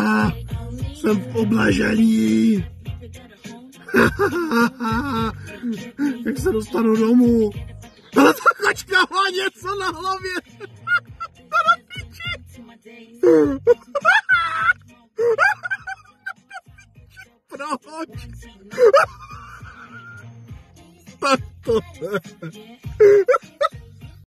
Ah, jsem v. Jak se dostanu domů? Ale ta kočka má něco na hlavě. Proč? Tak to ne.